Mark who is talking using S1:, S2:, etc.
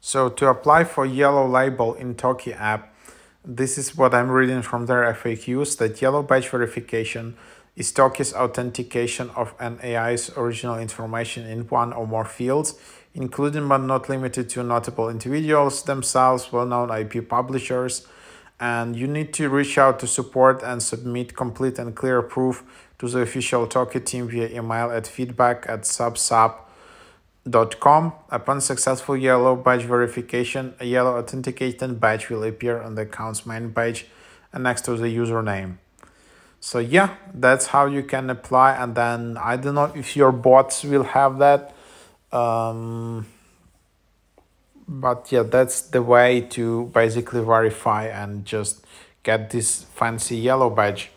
S1: So to apply for yellow label in Talkie app, this is what I'm reading from their FAQs, that yellow badge verification is Talkie's authentication of an AI's original information in one or more fields, including but not limited to notable individuals themselves, well-known IP publishers, and you need to reach out to support and submit complete and clear proof to the official Talkie team via email at feedback at subsap Com. Upon successful yellow badge verification, a yellow authenticated badge will appear on the account's main page and next to the username. So yeah, that's how you can apply. And then I don't know if your bots will have that. Um, but yeah, that's the way to basically verify and just get this fancy yellow badge.